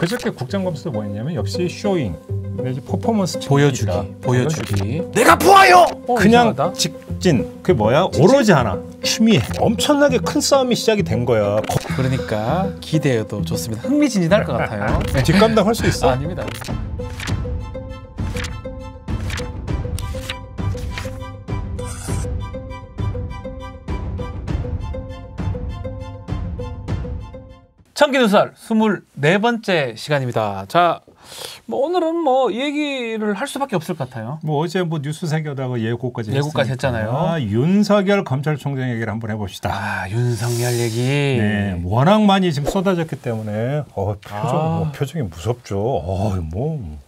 그저께 국정감사도 뭐였냐면 역시 showing 내지 퍼포먼스 보여주기. 보여주기. 내가 보아요. 어, 그냥 이상하다. 직진 그게 뭐야 오로지 하나 취미 엄청나게 큰 싸움이 시작이 된 거야 거- 그러니까 기대해도 좋습니다. 흥미진진할 것 같아요. 네. 뒷감당 할 수 있어? 아, 아닙니다. 청기누설 24번째 시간입니다. 자, 뭐 오늘은 뭐 얘기를 할 수밖에 없을 것 같아요. 뭐 어제 뭐 뉴스 새겨다가 예고까지 예고까지 했으니까. 했잖아요. 아, 윤석열 검찰총장 얘기를 한번 해봅시다. 아, 윤석열 얘기. 네, 워낙 많이 지금 쏟아졌기 때문에 어, 표정, 아. 뭐 표정이 무섭죠. 어, 뭐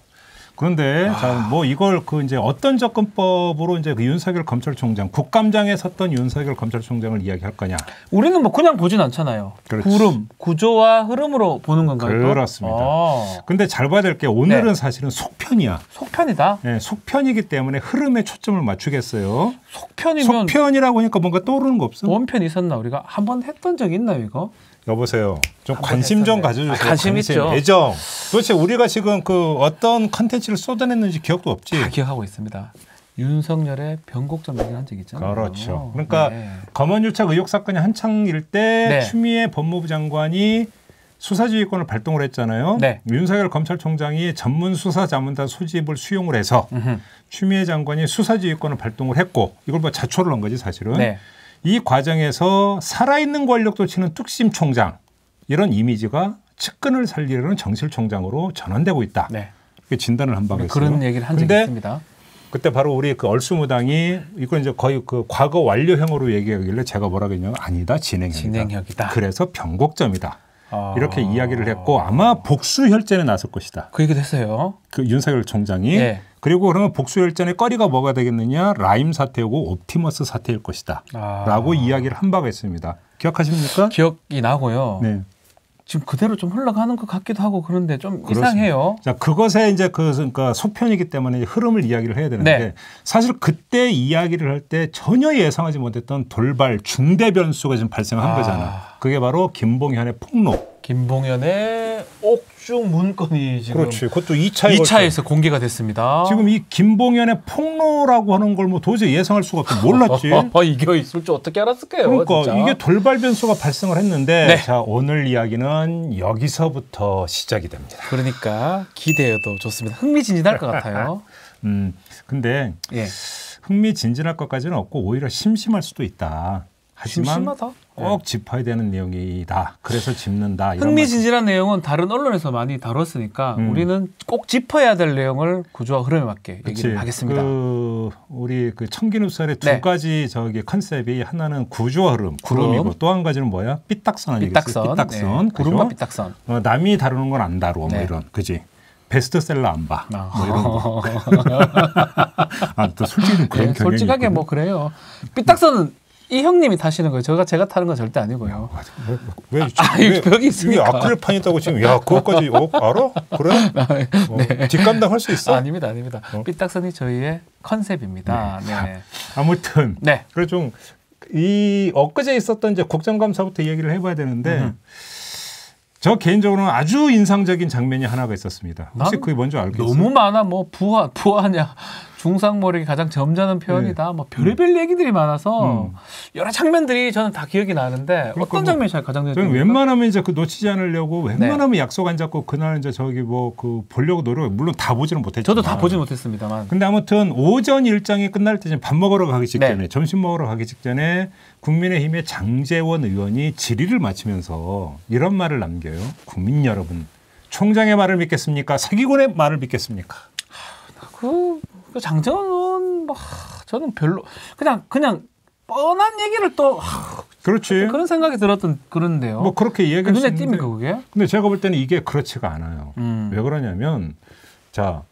그런데 아. 자, 뭐 이걸 그 이제 어떤 접근법으로 이제 그 윤석열 검찰총장 국감장에 섰던 윤석열 검찰총장을 이야기할 거냐? 우리는 뭐 그냥 보진 않잖아요. 그렇지. 구름, 구조와 흐름으로 보는 건가요? 또? 그렇습니다. 아, 근데 잘 봐야 될 게 오늘은 네. 사실은 속편이야. 속편이다. 네, 속편이기 때문에 흐름에 초점을 맞추겠어요. 속편이면 속편이라고 하니까 뭔가 떠오르는 거 없어? 원편 있었나 우리가 한 번 했던 적 있나요 이거? 여보세요. 좀 한번 관심 좀 했었네. 가져주세요. 아, 관심 있죠. 애정. 도대체 우리가 지금 그 어떤 컨텐츠를 쏟아냈는지 기억도 없지. 다 기억하고 있습니다. 윤석열의 변곡점 얘기한 적 있잖아요. 그렇죠. 그러니까 네. 검언유착 의혹 사건이 한창일 때 네. 추미애 법무부 장관이 수사지휘권을 발동을 했잖아요. 네. 윤석열 검찰총장이 전문 수사 자문단 소집을 수용을 해서 음흠. 추미애 장관이 수사지휘권을 발동을 했고 이걸 뭐 자초를 한 거지 사실은. 네. 이 과정에서 살아있는 권력도 치는 뚝심 총장 이런 이미지가 측근을 살리려는 정실 총장으로 전환되고 있다. 네. 이렇게 진단을 한 바가 있어요. 그런 얘기를 한 적이 있습니다. 그때 바로 우리 그 얼수무당이 이걸 이제 거의 그 과거 완료형으로 얘기하길래 제가 뭐라고 했냐면 아니다 진행형이다. 진행형이다. 그래서 변곡점이다. 아. 이렇게 이야기를 했고 아마 복수 혈전에 나설 것이다. 그 얘기도 했어요. 그 윤석열 총장이 예. 그리고 그러면 복수 혈전의 꺼리가 뭐가 되겠느냐 라임 사태고 옵티머스 사태일 것이다. 아. 라고 이야기를 한 바가 있습니다. 기억하십니까? 기억이 나고요. 네. 지금 그대로 좀 흘러가는 것 같기도 하고 그런데 좀 그렇습니다. 이상해요. 자, 그것에 이제 그 그러니까 속편이기 때문에 흐름을 이야기를 해야 되는데 네. 사실 그때 이야기를 할 때 전혀 예상하지 못했던 돌발 중대 변수가 지금 발생한 아. 거잖아. 그게 바로 김봉현의 폭로. 김봉현의 옥 중 문건이 지금 그것도 2차에 2차에서 공개가 됐습니다. 지금 이 김봉현의 폭로라고 하는 걸 뭐 도저히 예상할 수가 없어. 몰랐지. 어, 이게 있을 줄 어떻게 알았을까요? 그러니까 진짜? 이게 돌발 변수가 발생을 했는데 네. 자 오늘 이야기는 여기서부터 시작이 됩니다. 그러니까 기대해도 좋습니다. 흥미진진할 것 같아요. 음 근데 예. 흥미진진할 것까지는 없고 오히려 심심할 수도 있다. 하지만 심심하다. 꼭 짚어야 되는 내용이다. 그래서 짚는다. 흥미진진한 내용은 다른 언론에서 많이 다뤘으니까 음. 우리는 꼭 짚어야 될 내용을 구조와 흐름에 맞게 말씀. 얘기를 그치. 하겠습니다. 그 우리 그 청기누설의 두 네. 가지 저기 컨셉이 하나는 구조와 흐름, 구름. 구름이고 또 한 가지는 뭐야? 삐딱선 아니겠어요? 삐딱선, 삐딱선. 네. 구름과 삐딱선. 어, 남이 다루는 건 안 다루어 뭐 네. 이런 그지? 베스트셀러 안 봐. 아. 뭐 이런 거. 아, 또 솔직히 좀 그런 네, 솔직하게 있거든. 뭐 그래요. 삐딱선은 이 형님이 타시는 거예요. 제가 제가 타는 건 절대 아니고요. 왜, 아, 왜, 이 벽이 있으니까. 아크릴판 있다고 지금 야 그것까지 어, 알아? 그래? 어, 뒷감당 할수 있어? 아, 아닙니다, 아닙니다. 어? 삐딱선이 저희의 컨셉입니다. 네. 아무튼 네. 그래 좀 이 엊그제 있었던 이제 국정감사부터 얘기를 해봐야 되는데 음. 저 개인적으로는 아주 인상적인 장면이 하나가 있었습니다. 혹시 그게 뭔지 알겠어요? 너무 많아. 뭐 부하 부하냐. 중상모력이 가장 점잖은 표현이다. 뭐 별의별 얘기들이 많아서 음. 여러 장면들이 저는 다 기억이 나는데 뭐 어떤 장면이 잘 가장 저는 웬만하면 이제 그 놓치지 않으려고 네. 웬만하면 약속 안 잡고 그날 이제 저기 뭐 그 보려고 노력 물론 다 보지는 못했지만 저도 다 보지 못했습니다만. 근데 아무튼 오전 일정이 끝날 때 밥 먹으러 가기 직전에 네. 점심 먹으러 가기 직전에 국민의힘의 장재원 의원이 질의를 마치면서 이런 말을 남겨요. 국민 여러분, 총장의 말을 믿겠습니까? 사기꾼의 말을 믿겠습니까? 그, 그 장정은 뭐 하, 저는 별로 그냥 그냥 뻔한 얘기를 또 하, 그렇지. 그런 생각이 들었던 그런데요. 뭐 그렇게 그 얘기할 수 눈에 띕니까 그게? 근데 제가 볼 때는 이게 그렇지가 않아요. 음. 왜 그러냐면 자.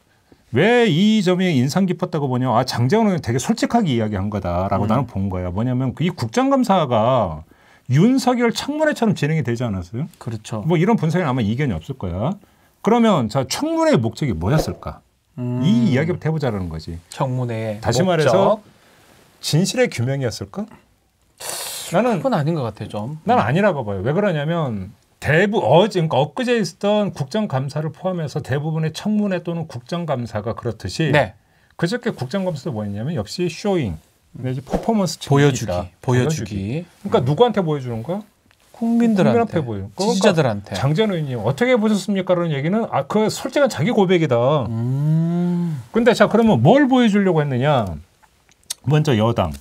왜 이 점이 인상 깊었다고 보냐? 아, 장재원은 되게 솔직하게 이야기한 거다라고 음. 나는 본 거야. 뭐냐면 이 국정감사가 윤석열 청문회처럼 진행이 되지 않았어요? 그렇죠. 뭐 이런 분석에는 아마 이견이 없을 거야. 그러면 자 청문회의 목적이 뭐였을까? 음. 이 이야기부터 해보자는 거지. 청문회의 다시 목적. 말해서 진실의 규명이었을까? 나는 그건 아닌 것 같아요 좀. 난 아니라고 봐요. 왜 그러냐면 대부 어제 그러니까 엊그제 있었던 국정감사를 포함해서 대부분의 청문회 또는 국정감사가 그렇듯이 네. 그저께 국정감사도 뭐였냐면 역시 showing 내지 퍼포먼스 보여주기, 측면이다. 보여주기. 그러니까 누구한테 보여주는 거야? 국민들한테, 국민한테 보여. 그러니까 지지자들한테. 장전 의원님 어떻게 보셨습니까라는 얘기는 아 그 솔직한 자기 고백이다. 음. 근데 자 그러면 뭘 보여주려고 했느냐? 먼저 여당.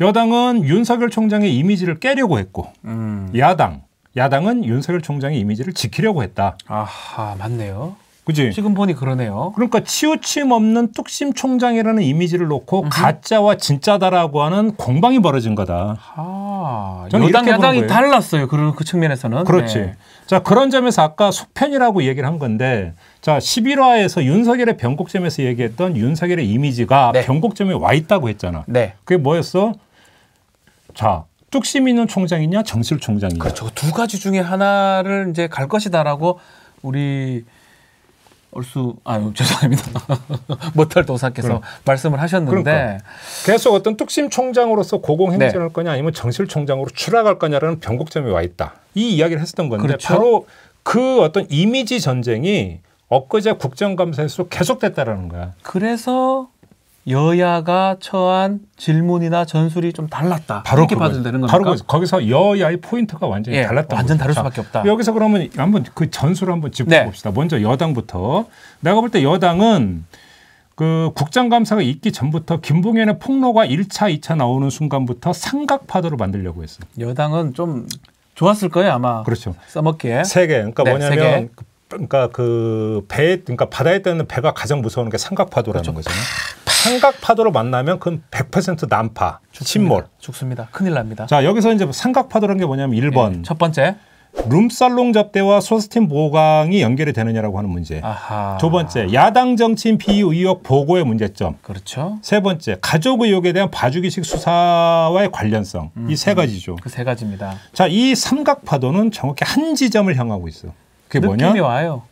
여당은 윤석열 총장의 이미지를 깨려고 했고 음. 야당. 야당은 윤석열 총장의 이미지를 지키려고 했다. 아하, 맞네요. 그지? 지금 보니 그러네요. 그러니까 치우침 없는 뚝심 총장이라는 이미지를 놓고 가짜와 진짜다라고 하는 공방이 벌어진 거다. 아, 저는 여당 야당이. 달랐어요. 그, 그 측면에서는. 그렇지. 네. 자, 그런 점에서 아까 속편이라고 얘기를 한 건데, 자, 11화에서 윤석열의 변곡점에서 얘기했던 윤석열의 이미지가 네. 변곡점에 와 있다고 했잖아. 네. 그게 뭐였어? 자, 뚝심 있는 총장이냐, 정실 총장이냐. 그렇죠. 두 가지 중에 하나를 이제 갈 것이다라고 우리 얼수 아유 죄송합니다. 모탈 도사께서 그럼. 말씀을 하셨는데 그러니까. 계속 어떤 뚝심 총장으로서 고공행진을 네. 할 거냐, 아니면 정실 총장으로 추락할 거냐라는 변곡점에 와 있다. 이 이야기를 했었던 건데, 그렇죠. 바로 그 어떤 이미지 전쟁이 엊그제 국정감사에서 계속됐다라는 거야. 그래서 여야가 처한 질문이나 전술이 좀 달랐다. 이렇게 그거지. 봐도 되는 겁니까? 바로. 거기서 여야의 포인트가 완전히 예, 달랐다. 완전 다를 수밖에 없다. 여기서 그러면 한번 그 전술을 한번 짚어봅시다. 네. 먼저 여당부터. 내가 볼 때 여당은 그 국정감사가 있기 전부터 김봉현의 폭로가 1차, 2차 나오는 순간부터 삼각파도를 만들려고 했어. 여당은 좀 좋았을 거예요 아마. 그렇죠. 써먹기에. 세 개. 그러니까 네, 세 뭐냐면 개. 그- 그러니까 그 배, 그러니까 바다에 뜨는 배가 가장 무서운 게 삼각파도라는 그렇죠. 거잖아요. 삼각파도로 만나면 그건 100% 난파, 침몰. 죽습니다. 큰일 납니다. 자 여기서 이제 삼각파도라는 게 뭐냐면 1번 예, 첫 번째. 룸살롱 접대와 소스팀 보강이 연결이 되느냐라고 하는 문제. 아하. 두 번째, 야당 정치인 비의 의혹 보고의 문제점. 그렇죠. 세 번째, 가족 의혹에 대한 봐주기식 수사와의 관련성. 이세 가지죠. 그 세 가지입니다. 자, 이 삼각 파도는 정확히 한 지점을 향하고 있어. 그게 느낌이 뭐냐? 와요.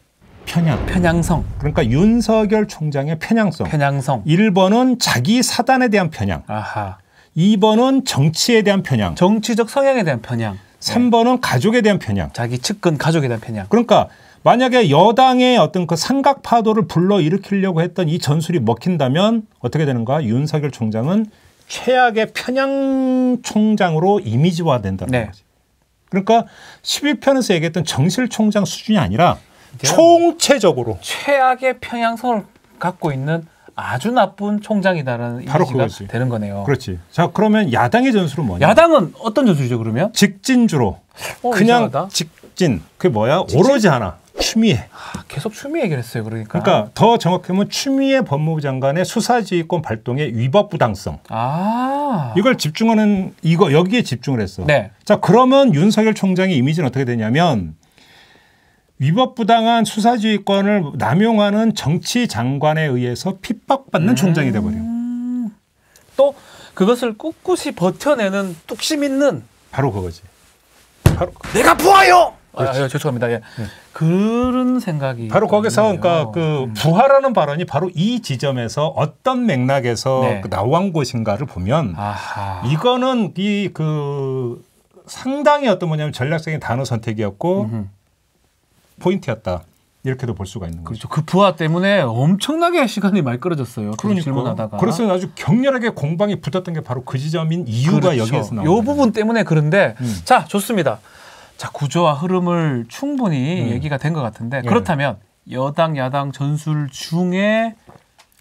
편향. 편향성. 그러니까 윤석열 총장의 편향성. 편향성. 1번은 자기 사단에 대한 편향. 아하. 2번은 정치에 대한 편향. 정치적 성향에 대한 편향. 3번은 가족에 대한 편향. 자기 측근 가족에 대한 편향. 그러니까 만약에 여당의 어떤 그 삼각 파도를 불러 일으키려고 했던 이 전술이 먹힌다면 어떻게 되는가? 윤석열 총장은 최악의 편향 총장으로 이미지화된다는 네. 거지. 그러니까 11편에서 얘기했던 정실 총장 수준이 아니라 총체적으로 최악의 편향성을 갖고 있는 아주 나쁜 총장이다라는 바로 이미지가 그거지. 되는 거네요. 그렇지. 자 그러면 야당의 전술은 뭐냐? 야당은 어떤 전술이죠 그러면? 직진주로 어, 그냥 이상하다. 직진. 그게 뭐야? 오로지 하나. 추미애. 아, 계속 추미 얘기를 했어요. 그러니까. 그러니까 더 정확하면 추미애 법무부 장관의 수사지휘권 발동의 위법 부당성. 아. 이걸 집중하는 이거 여기에 집중을 했어. 네. 자 그러면 윤석열 총장의 이미지는 어떻게 되냐면 위법 부당한 수사지휘권을 남용하는 정치 장관에 의해서 핍박받는 총장이 돼버려. 음. 또 그것을 꿋꿋이 버텨내는 뚝심 있는 바로 그거지. 바로 내가 부하요. 아, 아, 죄송합니다. 예. 그런 생각이 바로 거기서 있네요. 그러니까 그 음. 부하라는 발언이 바로 이 지점에서 어떤 맥락에서 네. 그 나온 것인가를 보면 아하. 이거는 이 그 상당히 어떤 뭐냐면 전략적인 단어 선택이었고 음흠. 포인트였다. 이렇게도 볼 수가 있는 거죠. 그렇죠. 그 부하 때문에 엄청나게 시간이 많이 끌어졌어요. 계속 질문하다가. 그래서 아주 격렬하게 공방이 붙었던 게 바로 그 지점인 이유가 그렇죠. 여기에서 나오는 요 거예요. 부분 때문에 그런데 음. 자 좋습니다. 자 구조와 흐름을 충분히 음. 얘기가 된 것 같은데 예. 그렇다면 여당 야당 전술 중에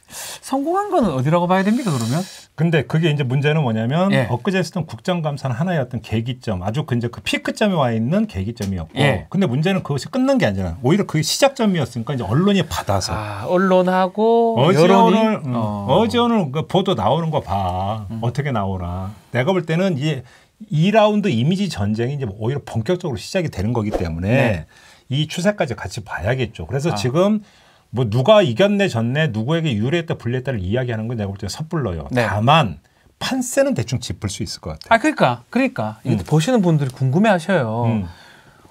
성공한 거는 어디라고 봐야 됩니까 그러면? 근데 그게 이제 문제는 뭐냐면 예. 엊그제 했었던 국정감사는 하나의 어떤 계기점, 아주 그 이제 그 피크점에 와 있는 계기점이었고, 예. 근데 문제는 그것이 끝난 게 아니라 오히려 그게 시작점이었으니까 이제 언론이 받아서 아 언론하고 어제 여론이 오늘 음, 어. 어제 오늘 그 보도 나오는 거 봐. 어떻게 나오나. 내가 볼 때는 이 제 2라운드 이미지 전쟁이 이제 오히려 본격적으로 시작이 되는 거기 때문에 네. 이 추세까지 같이 봐야겠죠. 그래서 아. 지금 뭐 누가 이겼네 졌네 누구에게 유리했다 불리했다를 이야기하는 건 내가 볼 때 섣불러요. 네. 다만 판세는 대충 짚을 수 있을 것 같아요. 아 그러니까 그러니까 음. 보시는 분들이 궁금해하셔요. 음.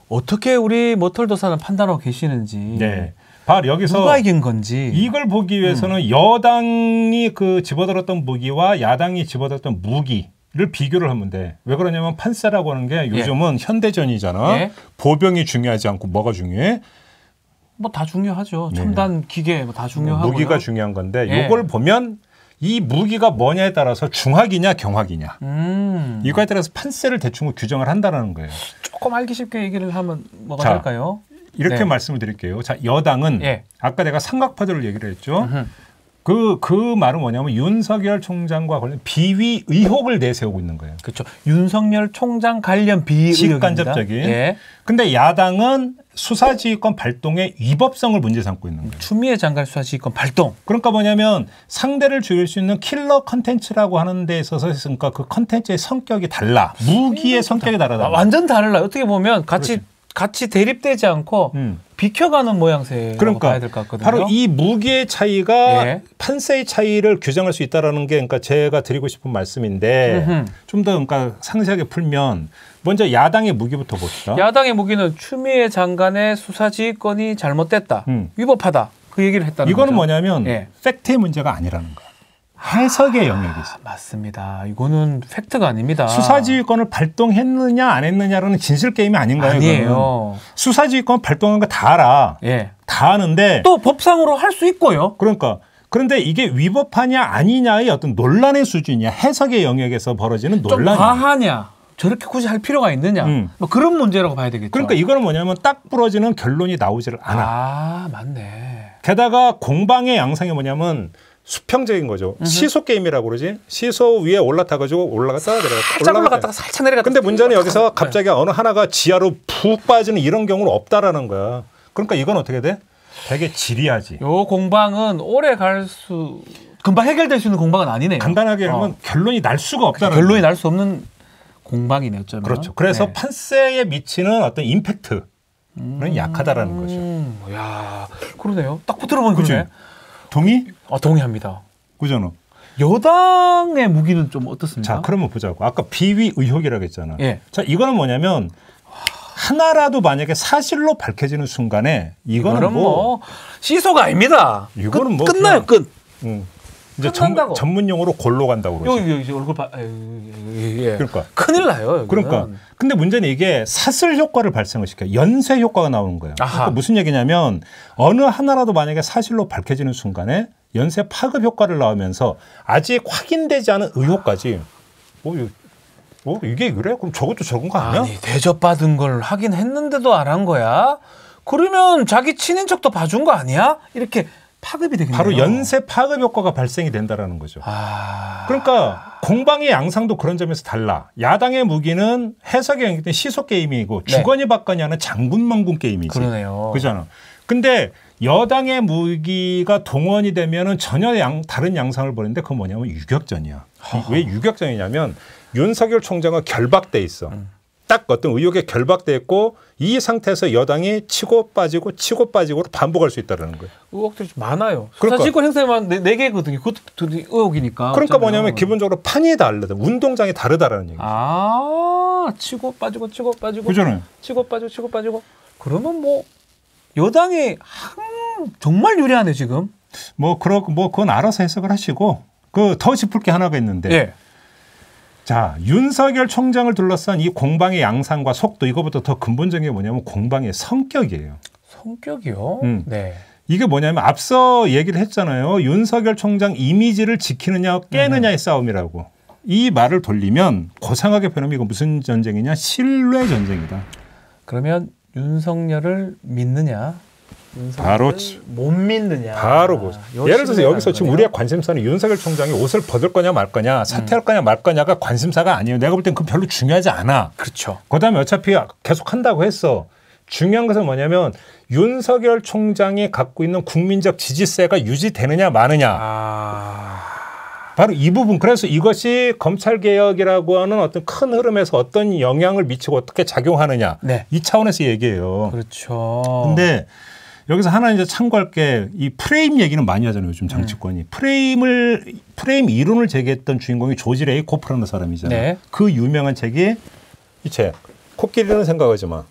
어떻게 우리 모털도사는 판단하고 계시는지 네. 바로 여기서 누가 이긴 건지 이걸 보기 위해서는 음. 여당이 그 집어들었던 무기와 야당이 집어들었던 무기 를 비교를 하면 돼. 왜 그러냐면 판세라고 하는 게 요즘은 현대전이잖아. 예. 보병이 중요하지 않고 뭐가 중요해? 뭐 다 중요하죠. 네. 첨단 기계 뭐 다 중요하고 무기가 중요한 건데 예. 요걸 보면 이 무기가 뭐냐에 따라서 중화기냐 경화기냐 음. 이거에 따라서 판세를 대충 규정을 한다라는 거예요. 조금 알기 쉽게 얘기를 하면 뭐가 자, 될까요? 이렇게 네. 말씀을 드릴게요. 자, 여당은 예. 아까 내가 삼각파도를 얘기를 했죠. 음흠. 그, 그 말은 뭐냐면 윤석열 총장과 관련 비위 의혹을 내세우고 있는 거예요. 그렇죠. 윤석열 총장 관련 비의혹입니다. 직간접적인. 예. 근데 야당은 수사지휘권 발동의 위법성을 문제 삼고 있는 거예요. 추미애 장관 수사지휘권 발동. 그러니까 뭐냐면 상대를 죽일 수 있는 킬러 컨텐츠라고 하는 데 있어서 그러니까 그 컨텐츠의 성격이 달라. 무기의 성격이 다르다. 아, 완전 다르라. 어떻게 보면 같이 같이 대립되지 않고 음. 비켜가는 모양새라고 그러니까 봐야 될 것 같거든요. 바로 이 무기의 차이가 예. 판세의 차이를 규정할 수 있다라는 게 그러니까 제가 드리고 싶은 말씀인데. 좀 더 그러니까 상세하게 풀면 먼저 야당의 무기부터 봅시다. 야당의 무기는 추미애 장관의 수사지휘권이 잘못됐다, 음. 위법하다 그 얘기를 했다는 이거는 거죠. 뭐냐면 예. 팩트의 문제가 아니라는 거야. 해석의 영역이지. 아, 맞습니다. 이거는 팩트가 아닙니다. 수사지휘권을 발동했느냐 안 했느냐라는 진실 게임이 아닌가요? 아니에요. 수사지휘권 발동한 거 다 알아. 예. 다 아는데 또 법상으로 할 수 있고요. 그러니까 그런데 이게 위법하냐 아니냐의 어떤 논란의 수준이야. 해석의 영역에서 벌어지는 좀 논란이. 과하냐, 저렇게 굳이 할 필요가 있느냐, 음. 뭐 그런 문제라고 봐야 되겠죠. 그러니까 이거는 뭐냐면 딱 부러지는 결론이 나오지를 않아. 아 맞네. 게다가 공방의 양상이 뭐냐면 수평적인 거죠. 시소 게임이라고 그러지. 시소 위에 올라타가지고 올라갔다가 내려갔다. 살짝 올라갔다가 살짝 내려갔다. 근데 문제는 여기서 네. 갑자기 어느 하나가 지하로 푹 빠지는 이런 경우는 없다라는 거야. 그러니까 이건 어떻게 돼? 되게 지리하지. 요 공방은 오래 갈 수, 금방 해결될 수 있는 공방은 아니네요. 간단하게 어. 하면 결론이 날 수가 없다는 결론이 날 수 없는 공방이네요. 어쩌면. 그렇죠. 그래서 네. 판세에 미치는 어떤 임팩트는 약하다라는 거죠. 음, 야, 그러네요. 딱 그치? 그러네. 동의? 아, 동의합니다. 그잖아. 여당의 무기는 좀 어떻습니까? 자, 그러면 보자고. 아까 비위 의혹이라고 했잖아. 예. 자, 이거는 뭐냐면 하나라도 만약에 사실로 밝혀지는 순간에 이거는 이거는 뭐, 뭐, 시소가 아닙니다. 이거는 끝, 뭐 끝나요, 끝. 음, 이제 전, 끝난다고. 전 문 용 어로 골로 간다고 그러죠. 여기, 여기 얼굴 봐. 에이, 예. 그러니까. 큰일 나요. 여기는. 그러니까 근데 문제는 이게 사슬 효과를 발생을 시켜요. 연쇄 효과가 나오는 거예요. 그러니까 무슨 얘기냐면 어느 하나라도 만약에 사실로 밝혀지는 순간에 연쇄 파급 효과를 나오면서 아직 확인되지 않은 의혹까지 어, 이- 어 이게 그래? 그럼 저것도 저건 거 아니야? 아니 대접받은 걸 하긴 했는데도 안 한 거야? 그러면 자기 친인척도 봐준 거 아니야? 이렇게 파급이 되겠네요. 바로 연쇄 파급 효과가 발생이 된다라는 거죠. 아 그러니까 공방의 양상도 그런 점에서 달라. 야당의 무기는 해석의 영역된 시소 게임이고 네. 주거니 받거니 하는 장군망군 게임이지. 그러네요. 그잖아. 근데 여당의 무기가 동원이 되면은 전혀 양, 다른 양상을 보는데 그건 뭐냐면 유격전이야. 이- 왜 유격전이냐면 윤석열 총장은 결박돼 있어. 음. 딱 어떤 의혹에 결박돼 있고 이 상태에서 여당이 치고 빠지고 치고 빠지고 반복할 수 있다는 거예요. 의혹들이 좀 많아요. 그러니까. 수사지권 행사만 네, 네 개거든요. 그것도 의혹이니까. 그러니까. 뭐냐면 기본적으로 판이 다르다. 운동장이 다르다라는 얘기죠. 아 치고 빠지고 치고 빠지고 그잖아요. 치고 빠지고 치고 빠지고 그러면 뭐 여당이 한 정말 유리하네 지금. 뭐 그러 뭐 그건 알아서 해석을 하시고 그 더 짚을 게 하나가 있는데 예. 자 윤석열 총장을 둘러싼 이 공방의 양상과 속도 이거보다 더 근본적인 게 뭐냐면 공방의 성격이에요. 성격이요. 음. 네. 이게 뭐냐면 앞서 얘기를 했잖아요. 윤석열 총장 이미지를 지키느냐 깨느냐의 싸움이라고. 이 말을 돌리면 고상하게 표현하면 이거 무슨 전쟁이냐? 신뢰 전쟁이다. 그러면 윤석열을 믿느냐? 바로 치- 못 믿느냐? 바로 그요 예를 들어서 여기서 지금 거네요. 우리의 관심사는 윤석열 총장이 옷을 벗을 거냐 말 거냐 사퇴할 거냐 말 거냐가 관심사가 아니에요. 내가 볼 땐그 별로 중요하지 않아. 그렇죠. 그다음에 어차피 계속 한다고 했어. 중요한 것은 뭐냐면 윤석열 총장이 갖고 있는 국민적 지지세가 유지되느냐 마느냐. 아 바로 이 부분. 그래서 이것이 검찰 개혁이라고 하는 어떤 큰 흐름에서 어떤 영향을 미치고 어떻게 작용하느냐. 네. 이 차원에서 얘기해요. 그렇죠. 근데 여기서 하나 이제 참고할 게 이 프레임 얘기는 많이 하잖아요. 요즘 정치권이. 프레임을 프레임 이론을 제기했던 주인공이 조지 레이코프라는 사람이잖아요. 네. 그 유명한 책이 이 책. 코끼리는 생각하지 마.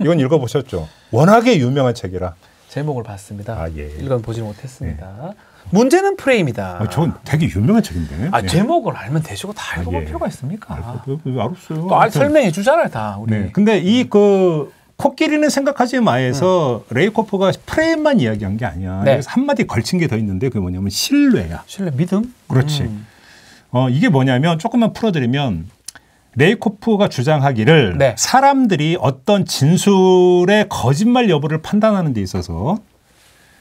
이건 읽어보셨죠? 워낙에 유명한 책이라. 제목을 봤습니다. 아, 예. 읽어 보지 못했습니다. 문제는 프레임이다. 아, 전 되게 유명한 책인데. 아, 예. 제목을 알면 되시고 다 아, 읽어볼 예. 필요가 있습니까? 아, 그, 그, 알았어요. 또 알, 하여튼, 설명해 주잖아요, 다 우리. 네. 근데 이 그 코끼리는 생각하지 마에서 레이코프가 프레임만 이야기한 게 아니야. 네. 여기서 한마디 걸친 게 더 있는데 그게 뭐냐면 신뢰야. 신뢰, 믿음. 그렇지. 음. 어, 이게 뭐냐면 조금만 풀어드리면 레이코프가 주장하기를 네. 사람들이 어떤 진술의 거짓말 여부를 판단하는 데 있어서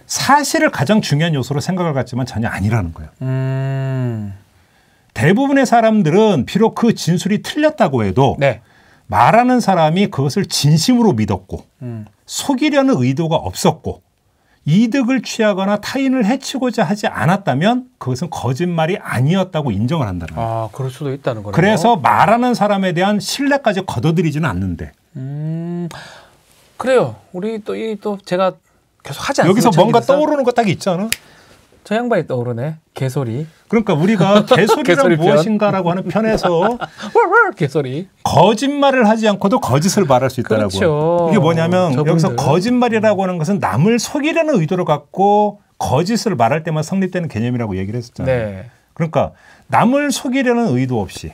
사실을 가장 중요한 요소로 생각을 갖지만 전혀 아니라는 거예요. 음. 대부분의 사람들은 비록 그 진술이 틀렸다고 해도 네. 말하는 사람이 그것을 진심으로 믿었고 음. 속이려는 의도가 없었고 이득을 취하거나 타인을 해치고자 하지 않았다면 그것은 거짓말이 아니었다고 인정을 한다는 거예요. 아, 그럴 수도 있다는 거네요. 그래서 말하는 사람에 대한 신뢰까지 거둬들이지는 않는데 음. 그래요. 우리 또 이또 제가 계속 하지 않습니까? 여기서 뭔가? 떠오르는 거 딱 있잖아. 저 양반이 떠오르네. 개소리. 그러니까 우리가 개소리란 개소리. 무엇인가라고 하는 편에서 월 개소리. 거짓말을 하지 않고도 거짓을 말할 수 있다라고. 그렇죠. 이게 뭐냐면 저분들. 여기서 거짓말이라고 하는 것은 남을 속이려는 의도를 갖고 거짓을 말할 때만 성립되는 개념이라고 얘기를 했었잖아요. 네. 그러니까 남을 속이려는 의도 없이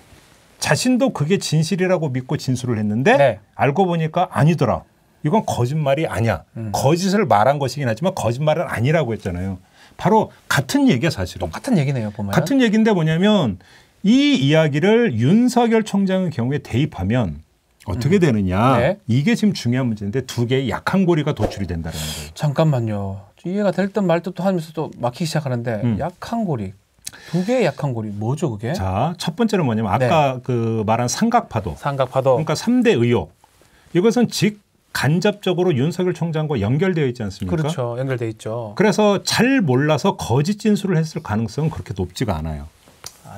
자신도 그게 진실이라고 믿고 진술을 했는데 네. 알고 보니까 아니더라. 이건 거짓말이 아니야. 음. 거짓을 말한 것이긴 하지만 거짓말은 아니라고 했잖아요. 바로 같은 얘기야 사실은. 똑같은 얘기네요, 보면. 같은 얘기인데 뭐냐면 이 이야기를 윤석열 총장의 경우에 대입하면 어떻게 되느냐. 네. 이게 지금 중요한 문제인데 두 개의 약한 고리가 도출이 된다는 거예요. 잠깐만요. 이해가 될 듯 말 듯도 하면서 또 막히기 시작하는데 음. 약한 고리. 두 개의 약한 고리 뭐죠, 그게? 자, 첫 번째는 뭐냐면 네. 아까 그 말한 삼각파도. 삼각파도. 그러니까 3대 의혹. 이것은 직 간접적으로 윤석열 총장과 연결되어 있지 않습니까? 그렇죠. 연결돼 있죠. 그래서 잘 몰라서 거짓 진술을 했을 가능성은 그렇게 높지가 않아요.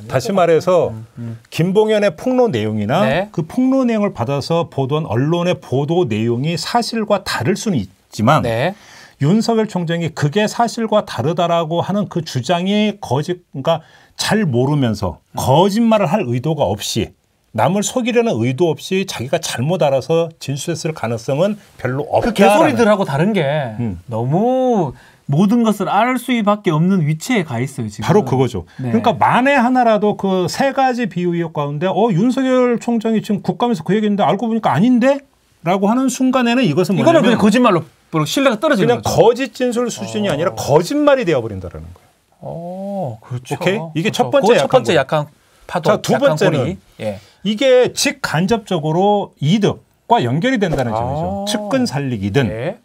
다시 것 말해서 같- 음. 김봉현의 폭로 내용이나 네. 그 폭로 내용을 받아서 보도한 언론의 보도 내용이 사실과 다를 수는 있지만 네. 윤석열 총장이 그게 사실과 다르다라고 하는 그 주장이 거짓 그러니까 잘 모르면서 거짓말을 할 의도가 없이 남을 속이려는 의도 없이 자기가 잘못 알아서 진술했을 가능성은 별로 없다. 그 개소리들하고 다른 게 음. 너무 모든 것을 알 수밖에 없는 위치에 가 있어요 지금. 바로 그거죠. 네. 그러니까 만에 하나라도 그 세 가지 비유 의혹 가운데 어 윤석열 총장이 지금 국감에서 그 얘기했는데 알고 보니까 아닌데라고 하는 순간에는 이것은 이거는 그냥 거짓말로 신뢰가 떨어지는 그냥 거죠. 거짓 진술 수준이 아니라 거짓말이 되어버린다라는 거예요. 어, 그렇죠. 오케이? 이게 첫 그렇죠. 번째 그거 첫 약한 번째. 약한 파도. 자, 두 약한 번째는. 예. 이게 직간접적으로 이득과 연결이 된다는 아. 점이죠. 측근 살리기든 예.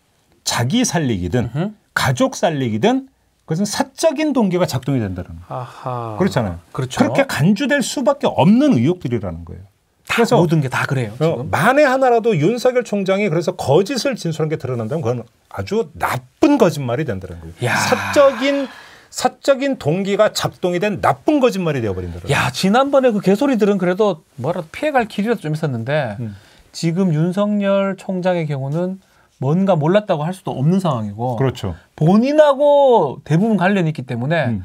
자기 살리기든 음흠. 가족 살리기든 그것은 사적인 동기가 작동이 된다는 거예요. 그렇잖아요. 그렇죠. 그렇게 간주될 수밖에 없는 의혹들이라는 거예요. 그래서 모든 게 다 그래요. 어, 지금. 만에 하나라도 윤석열 총장이 그래서 거짓을 진술한 게 드러난다면 그건 아주 나쁜 거짓말이 된다는 거예요. 야. 사적인 사적인 동기가 작동이 된 나쁜 거짓말이 되어버린다는 거예요. 야 지난번에 그 개소리들은 그래도 뭐라도 피해갈 길이라도 좀 있었는데 음. 지금 윤석열 총장의 경우는 뭔가 몰랐다고 할 수도 없는 상황이고 그렇죠. 본인하고 대부분 관련이 있기 때문에 음.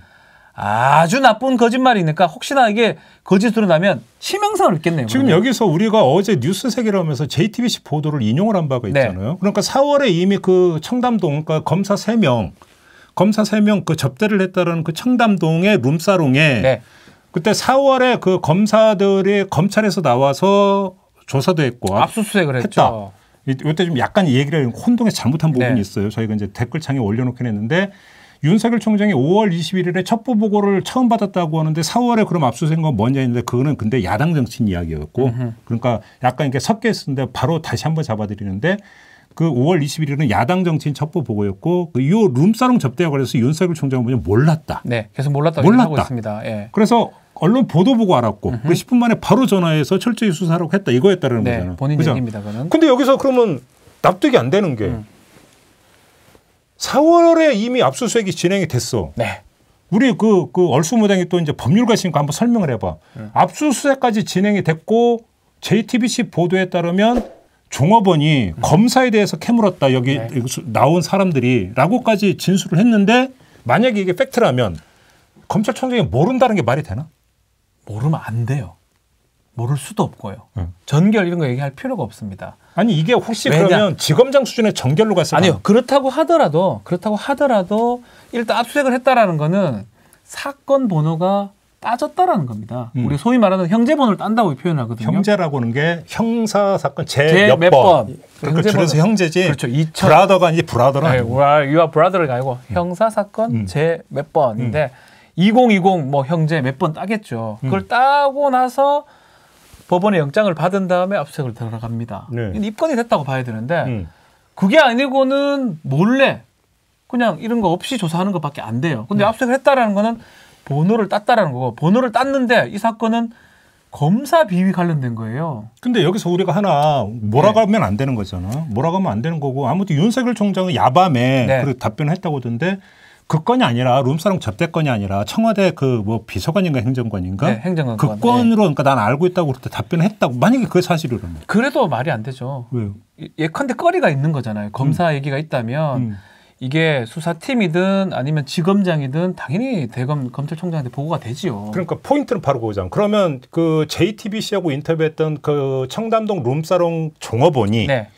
아주 나쁜 거짓말이니까 혹시나 이게 거짓으로 나면 치명상을 입겠네요. 지금 그러면. 여기서 우리가 어제 뉴스 세계를 하면서 JTBC 보도를 인용을 한 바가 네. 있잖아요. 그러니까 4월에 이미 그 청담동 그러니까 검사 3명 검사 3명 그 접대를 했다는 그 청담동의 룸사롱에 네. 그때 4월에 그 검사들이 검찰에서 나와서 조사도 했고 압수수색을 했죠. 했다. 이때 좀 약간 이 얘기를 혼동해서 잘못한 부분이 네. 있어요. 저희가 이제 댓글창에 올려놓긴 했는데 윤석열 총장이 5월 21일에 첩보 보고를 처음 받았다고 하는데 4월에 그럼 압수수색한 건 뭐냐 했는데 그거는 근데 야당 정치인 이야기였고 그러니까 약간 이렇게 섞여 있었는데 바로 다시 한번 잡아드리는데 그 5월 21일은 야당 정치인 첩보 보고였고 그 이후 룸사롱 접대와 관련해서 윤석열 총장은 뭐냐 몰랐다. 네, 계속 몰랐다고 몰랐다. 하고 있습니다. 예. 그래서 언론 보도 보고 알았고 그 10분 만에 바로 전화해서 철저히 수사하라고 했다 이거였다는 네, 거잖아요. 본인 그죠? 얘기입니다. 그는. 근데 여기서 그러면 납득이 안 되는 게 음. 4월에 이미 압수수색이 진행이 됐어. 네. 우리 그, 그 얼수무당이 또 이제 법률가시니까 한번 설명을 해봐. 음. 압수수색까지 진행이 됐고 JTBC 보도에 따르면 종업원이 검사에 대해서 캐물었다 여기 음. 네. 수- 나온 사람들이라고까지 진술을 했는데 만약에 이게 팩트라면 검찰총장이 모른다는 게 말이 되나? 모르면 안 돼요. 모를 수도 없고요. 응. 전결 이런 거 얘기할 필요가 없습니다. 아니 이게 혹시 왜냐? 그러면 지검장 수준의 정결로 갔을 아니요. 그렇다고 하더라도 그렇다고 하더라도 일단 압수수색을 했다라는 거는 사건 번호가 따졌다라는 겁니다. 음. 우리 소위 말하는 형제 번호를 딴다고 표현 하거든요. 형제라고 하는 게 형사 사건 제제몇몇 번. 번. 그러니까 줄여서. 형제지. 그렇죠. 2000 브라더가 아니지 브라더는 네, 아니고. are brother가 아니고 형사 사건 음. 제몇 번인데 2020 뭐 형제 몇 번 따겠죠. 음. 그걸 따고 나서 법원에 영장을 받은 다음에 압수수색을 들어갑니다. 네. 입건이 됐다고 봐야 되는데 음. 그게 아니고는 몰래 그냥 이런 거 없이 조사하는 것밖에 안 돼요. 근데 음. 압수수색을 했다라는 거는 번호를 땄다라는 거고 번호를 땄는데 이 사건은 검사 비위 관련된 거예요. 근데 여기서 우리가 하나 네. 몰아가면 안 되는 거잖아. 몰아가면 안 되는 거고 아무튼 윤석열 총장은 야밤에 네. 그 답변을 했다고 하던데 그 건이 아니라 룸사롱 접대 건이 아니라 청와대 그 뭐 비서관인가 행정관인가 네, 행정관 그 건. 건으로 그러니까 난 알고 있다고 그때 답변했다고 만약에 그게 사실이라면 그래도 말이 안 되죠. 왜요? 예- 예컨대 거리가 있는 거잖아요. 검사 얘기가 있다면 음. 이게 수사팀이든 아니면 지검장이든 당연히 대검 검찰총장한테 보고가 되지요. 그러니까 포인트는 바로 그거잖아. 그러면 그 JTBC하고 인터뷰했던 그 청담동 룸사롱 종업원이 네.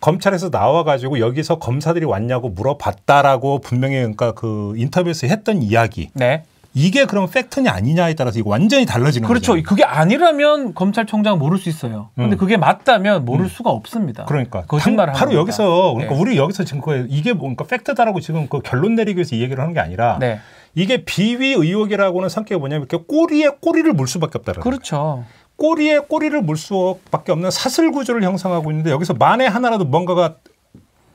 검찰에서 나와가지고 여기서 검사들이 왔냐고 물어봤다라고 분명히 그러니까 그 인터뷰에서 했던 이야기 네. 이게 그럼 팩트냐 아니냐에 따라서 이거 완전히 달라지는 그렇죠. 거죠. 그게 아니라면 검찰총장 모를 수 있어요. 근데 음. 그게 맞다면 모를 수가 없습니다. 그러니까 거짓말을 당- 바로 하는 여기서 그러니까 네. 우리 여기서 지금 그 이게 뭔가 팩트다라고 지금 그 결론 내리기 위해서 이 얘기를 하는 게 아니라 네. 이게 비위 의혹이라고는 성격이 뭐냐면 이렇게 꼬리에 꼬리를 물 수밖에 없다는 거예요. 그렇죠. 꼬리에 꼬리를 물 수밖에 없는 사슬 구조를 형성하고 있는데 여기서 만에 하나라도 뭔가가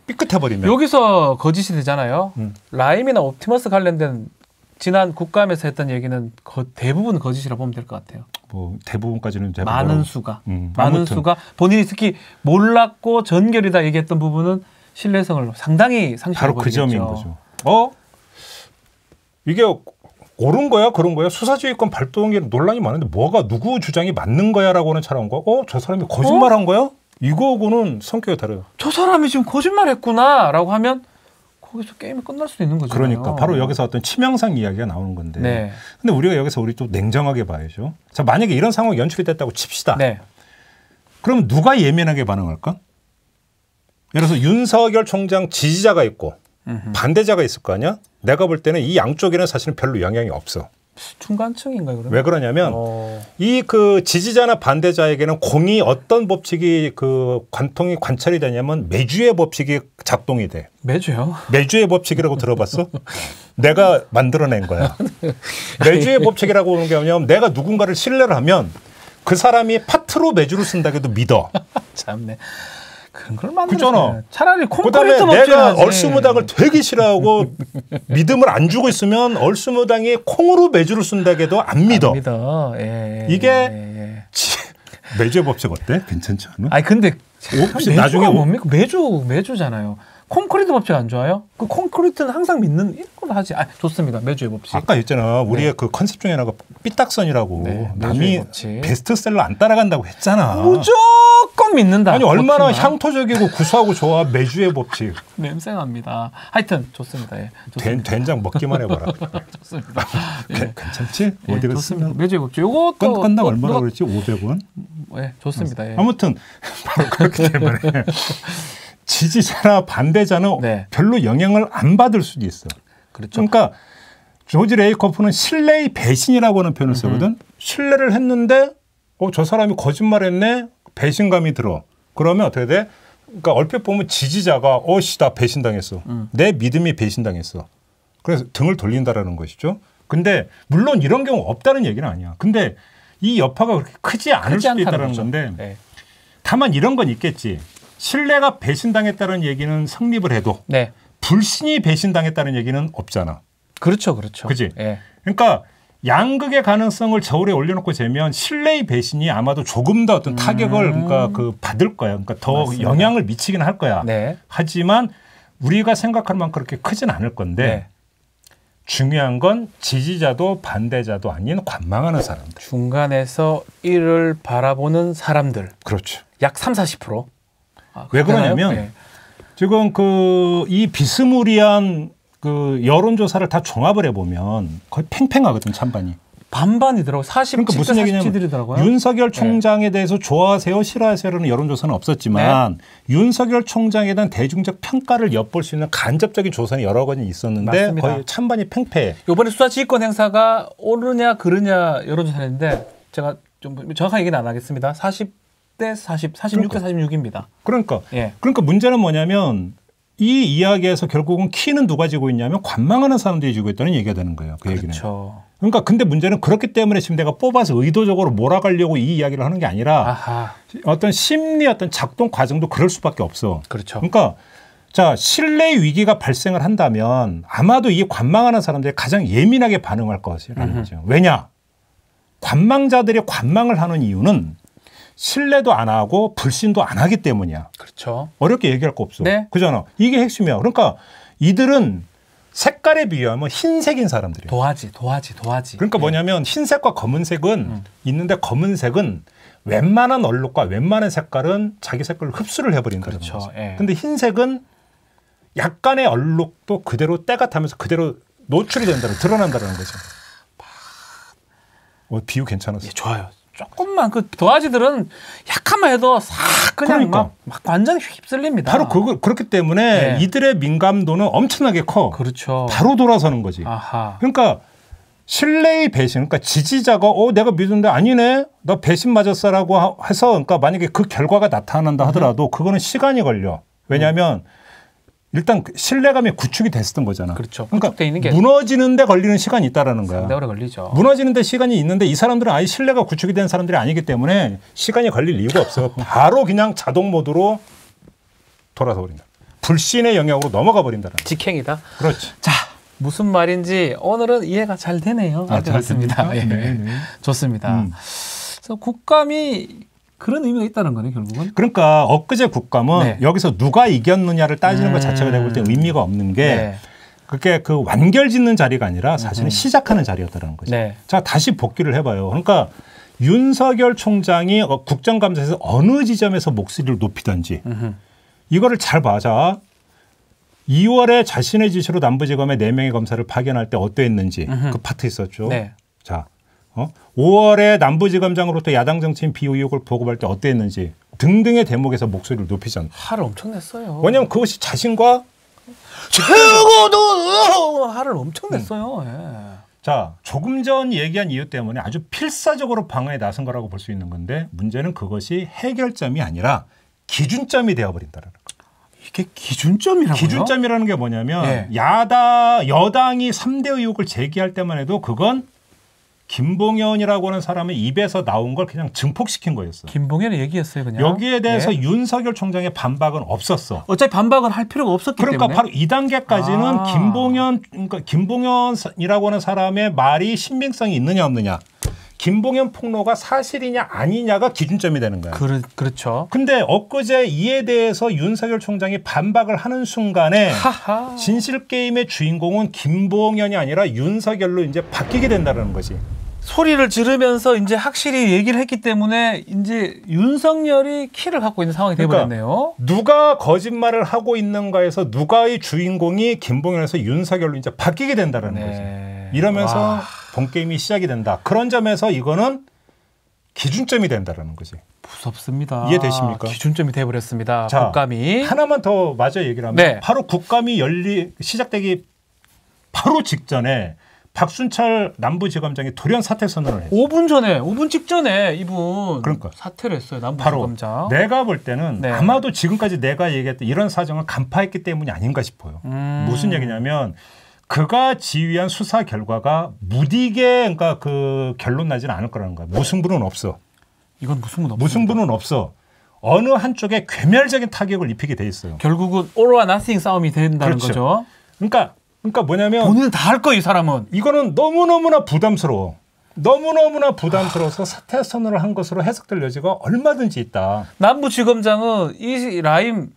삐끗해 버리면 여기서 거짓이 되잖아요. 음. 라임이나 옵티머스 관련된 지난 국감에서 했던 얘기는 거- 대부분 거짓이라 보면 될 것 같아요. 뭐 대부분까지는 많은 수가 음, 많은. 수가 본인이 특히 몰랐고 전결이다 얘기했던 부분은 신뢰성을 상당히 상실해 바로 그 버리겠죠. 점인 거죠. 어? 이게 옳은 거야, 그런 거야? 수사지휘권 발동에 논란이 많은데 뭐가 누구 주장이 맞는 거야라고 하는 차라운 거? 어, 저 사람이 거짓말한 거야? 이거하고는 성격이 다르요. 저 사람이 지금 거짓말했구나라고 하면 거기서 게임이 끝날 수도 있는 거잖아요. 그러니까 바로 여기서 어떤 치명상 이야기가 나오는 건데. 네. 근데 우리가 여기서 우리 좀 냉정하게 봐야죠. 자, 만약에 이런 상황이 연출이 됐다고 칩시다. 네. 그럼 누가 예민하게 반응할까? 예를 들어서 윤석열 총장 지지자가 있고 음흠. 반대자가 있을 거 아니야? 내가 볼 때는 이 양쪽에는 사실은 별로 영향이 없어. 중간층인가요, 그러면? 왜 그러냐면 어, 이그 지지자나 반대자에게는 공이 어떤 법칙이 그 관통이 관찰이 되냐면 매주의 법칙이 작동이 돼. 매주요. 매주의 법칙이라고 들어봤어? 내가 만들어낸 거야. 매주의 법칙이라고 하는 게 뭐냐면 내가 누군가를 신뢰를 하면 그 사람이 파트로 매주를 쓴다고 해도 믿어. 참네. 그런 걸 만들어. 그잖아. 차라리 그다음에 콘크리트 내가 법제하지. 얼스무당을 되게 싫어하고 믿음을 안 주고 있으면 얼스무당이 콩으로 매주를 쓴다고 해도 안 믿어. 안 믿어. 예, 예, 이게 예, 예. 치, 매주의 법칙 어때? 괜찮지 않아? 아니 근데 혹시 매주가 나중에 오- 뭡니까? 매주 매주잖아요. 콘크리트 법칙 안 좋아요? 그 콘크리트는 항상 믿는 이런 걸 하지. 아 좋습니다. 매주의 법칙. 아까 했잖아. 우리의 그 컨셉 중에 하나가 삐딱선이라고. 네, 남이 법칙. 베스트셀러 안 따라간다고 했잖아. 무조건 믿는다. 아니 얼마나 그렇지만 향토적이고 구수하고 좋아 매주의 법칙. 냄새 납니다. 하여튼 좋습니다. 예. 된, 좋습니다. 된장 먹기만 해봐라. 좋습니다. 예. 괜찮지? 예, 어디가 좋습니다. 쓰면 매주의 법칙. 요것도 건, 건당 또 얼마나 누가- 그랬지? 500원? 예, 좋습니다. 예. 아무튼 바로 그렇기 때문에 지지자나 반대자는 네. 별로 영향을 안 받을 수도 있어. 그렇죠. 그러니까 조지 레이커프는 신뢰의 배신이라고 하는 표현을 쓰거든. 신뢰를 했는데 어, 저 사람이 거짓말했네. 배신감이 들어. 그러면 어떻게 돼? 그러니까 얼핏 보면 지지자가 어씨 나 배신당했어. 음. 내 믿음이 배신당했어. 그래서 등을 돌린다라는 것이죠. 근데 물론 이런 경우 없다는 얘기는 아니야. 근데 이 여파가 그렇게 크지 않을 수도 있다는. 건데 네. 다만 이런 건 있겠지. 신뢰가 배신당했다는 얘기는 성립을 해도 네. 불신이 배신당했다는 얘기는 없잖아. 그렇죠. 그렇죠. 그지? 예. 그러니까 양극의 가능성을 저울에 올려놓고 재면 신뢰의 배신이 아마도 조금 더 어떤 타격을 그러니까 그 받을 거야. 그러니까 더 음. 맞습니다. 영향을 미치긴 할 거야. 네. 하지만 우리가 생각할 만큼 그렇게 크진 않을 건데 네. 중요한 건 지지자도 반대자도 아닌 관망하는 사람들. 중간에서 이를 바라보는 사람들 그렇죠. 약 3, 40%. 아, 왜? 그러냐면 네. 지금 그 이 비스무리한 그 여론조사를 다 종합을 해보면 거의 팽팽하거든 찬반이. 반반이더라고. 47대 그러니까 무슨 얘기냐면 47이더라고요. 윤석열 총장에 대해서 좋아하세요, 싫어하세요라는 여론조사는 없었지만 윤석열 총장에 대한 대중적 평가를 엿볼 수 있는 간접적인 조사는 여러 건이 있었는데 맞습니다. 거의 찬반이 팽패. 이번에 수사 지휘권 행사가 오르냐 그르냐 여론조사인데 제가 좀 정확하게 얘기는 안 하겠습니다. 40 대 40, 46대 46입니다. 그러니까 예. 그러니까 문제는 뭐냐면 이 이야기에서 결국은 키는 누가 지고 있냐면 관망하는 사람들이 지고 있다는 얘기가 되는 거예요. 그 얘기는. 그렇죠. 그러니까 근데 문제는 그렇기 때문에 지금 내가 뽑아서 의도적으로 몰아가려고 이 이야기를 하는 게 아니라 아하. 어떤 심리 어떤 작동 과정도 그럴 수밖에 없어. 그렇죠. 그러니까 자 신뢰 위기가 발생을 한다면 아마도 이 관망하는 사람들이 가장 예민하게 반응할 것이라는 거죠. 왜냐? 관망자들이 관망을 하는 이유는 신뢰도 안 하고 불신도 안 하기 때문이야. 그렇죠. 어렵게 얘기할 거 없어. 네. 그잖아. 이게 핵심이야. 그러니까 이들은 색깔에 비유하면 흰색인 사람들이야. 도화지, 도화지, 도화지. 그러니까 뭐냐면 흰색과 검은색은 있는데 검은색은 웬만한 얼룩과 웬만한 색깔은 자기 색깔을 흡수를 해버린다는 그렇죠. 거죠. 예. 근데 흰색은 약간의 얼룩도 그대로 때가 타면서 그대로 노출이 된다는 드러난다는 거죠. 어, 비유 괜찮았어. 예, 좋아요. 조금만 그 도화지들은 약한만 해도 싹 그냥 그러니까. 막, 막 완전히 휩쓸립니다. 바로 그거 그렇기 때문에 네. 이들의 민감도는 엄청나게 커. 그렇죠. 바로 돌아서는 거지. 아하. 그러니까 신뢰의 배신, 그러니까 지지자가 어 내가 믿었는데 아니네, 나 배신 맞았어라고 하- 해서, 그러니까 만약에 그 결과가 나타난다 하더라도 그거는 시간이 걸려. 왜냐하면 일단 그 신뢰감이 구축이 됐었던 거잖아. 그렇죠. 그러니까 있는 게 무너지는데 걸리는 시간이 있다라는 거야. 오래 걸리죠. 무너지는데 시간이 있는데 이 사람들은 아예 신뢰가 구축이 된 사람들이 아니기 때문에 시간이 걸릴 이유가 없어요. 바로 그냥 자동 모드로 돌아서 버린다. 불신의 영역으로 넘어가 버린다는. 직행이다. 그렇지. 자, 무슨 말인지 오늘은 이해가 잘 되네요. 아, 잘 같습니다. 됩니까? 예. 네, 네. 좋습니다. 음. 그래서 국감이 그런 의미가 있다는 거네 결국은. 그러니까 엊그제 국감은 네. 여기서 누가 이겼느냐를 따지는 것 음. 자체가 내가 볼때 의미가 없는 게 네. 그게 그 완결 짓는 자리가 아니라 사실은 시작하는 자리였다는 거죠. 네. 자 다시 복귀를 해봐요. 그러니까 윤석열 총장이 어, 국정감사에서 어느 지점에서 목소리를 높이던지 음흠. 이거를 잘 봐자. 2월에 자신의 지시로 남부지검에 4명의 검사를 파견할 때 어떠했는지 음흠. 그 파트 있었죠. 네. 자, 어? 5월에 남부지검장으로부터 야당 정치인 비호 의혹을 보고할 때 어떠했는지 등등의 대목에서 목소리를 높이지 않. 화를 엄청 냈어요. 왜냐하면 그것이 자신과 최고도 화를 엄청 냈어요. 예. 자 조금 전 얘기한 이유 때문에 아주 필사적으로 방어에 나선 거라고 볼 수 있는 건데 문제는 그것이 해결점이 아니라 기준점이 되어버린다는 거. 이게 기준점이라고요? 기준점이라는 게 뭐냐면 예. 야당 여당이 3대 의혹을 제기할 때만 해도 그건 김봉현이라고 하는 사람의 입에서 나온 걸 그냥 증폭시킨 거였어. 김봉현의 얘기였어요, 그냥. 여기에 대해서 예. 윤석열 총장의 반박은 없었어. 어차피 반박은 할 필요가 없었기 그러니까 때문에. 바로 이 단계까지는 아. 김봉현 그러니까 김봉현이라고 하는 사람의 말이 신빙성이 있느냐 없느냐. 김봉현 폭로가 사실이냐 아니냐가 기준점이 되는 거야. 그렇, 그렇죠. 근데 엊그제 이에 대해서 윤석열 총장이 반박을 하는 순간에 하하. 진실 게임의 주인공은 김봉현이 아니라 윤석열로 이제 바뀌게 된다는 거지. 소리를 지르면서 이제 확실히 얘기를 했기 때문에 이제 윤석열이 키를 갖고 있는 상황이 그러니까 돼버렸네요. 누가 거짓말을 하고 있는가에서 누가의 주인공이 김봉현에서 윤석열로 이제 바뀌게 된다는 거지. 네. 이러면서 와, 본 게임이 시작이 된다. 그런 점에서 이거는 기준점이 된다라는 거지. 무섭습니다. 이해되십니까? 기준점이 돼버렸습니다. 자, 국감이. 하나만 더 마저 얘기를 하면 네. 바로 국감이 열리 시작되기 바로 직전에 박순철 남부지검장이 돌연 사퇴 선언을 했어요. 5분 전에, 5분 직전에 이분 그러니까. 사퇴를 했어요. 바로 남부지검장. 내가 볼 때는 네. 아마도 지금까지 내가 얘기했던 이런 사정을 간파했기 때문이 아닌가 싶어요. 음. 무슨 얘기냐면 그가 지휘한 수사 결과가 무디게 그러니까 그 결론 나지는 않을 거라는 거야. 무승부는 없어. 이건 무슨 분 없습니다. 무승부는 없어. 어느 한쪽에 괴멸적인 타격을 입히게 돼 있어요. 결국은 all or nothing 싸움이 된다는 그렇죠. 거죠. 그러니까 그러니까 뭐냐면 본인은 다 할 거예요, 이 사람은. 이거는 너무 너무나 부담스러워. 너무너무나 부담스러워서 사퇴 선언을 한 것으로 해석될 여지가 얼마든지 있다. 남부지검장은 이 라임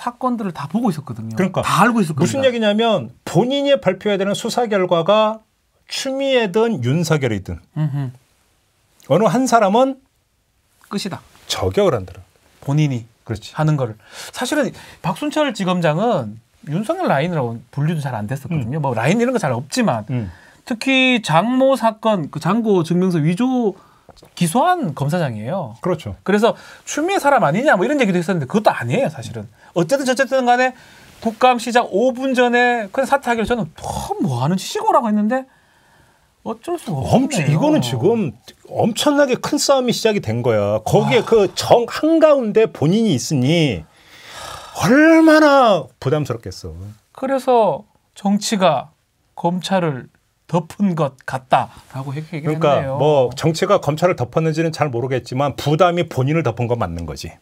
사건들을 다 보고 있었거든요. 그러니까 다 알고 있을 겁니다. 무슨 얘기냐면 본인이 발표해야 되는 수사 결과가 추미애든 윤석열이든 음흠. 어느 한 사람은 끝이다. 저격을 한다라. 본인이 그렇지. 하는 거를. 사실은 박순철 지검장은 윤석열 라인이라고 분류도 잘 안 됐었거든요. 뭐 라인 이런 거 잘 없지만 음. 특히 장모 사건 그 장고 증명서 위조 기소한 검사장이에요. 그렇죠. 그래서 추미애 사람 아니냐 뭐 이런 얘기도 했었는데 그것도 아니에요 사실은. 어쨌든 저쨌든 간에 국감 시작 5분 전에 그냥 사퇴하기로 저는 또뭐 하는 짓이고라고 했는데 어쩔 수가 없네요. 엄청 이거는 지금 엄청나게 큰 싸움이 시작이 된 거야. 거기에 그정 한가운데 본인이 있으니 얼마나 부담스럽겠어. 그래서 정치가 검찰을 덮은 것 같다라고 얘기했네요. 그러니까 뭐 정치가 검찰을 덮었는지는 잘 모르겠지만 부담이 본인을 덮은 건 맞는 거지.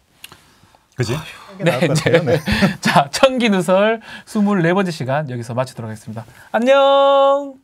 그지? 네, 이제 자 청기 누설 24번째 시간 여기서 마치도록 하겠습니다. 안녕.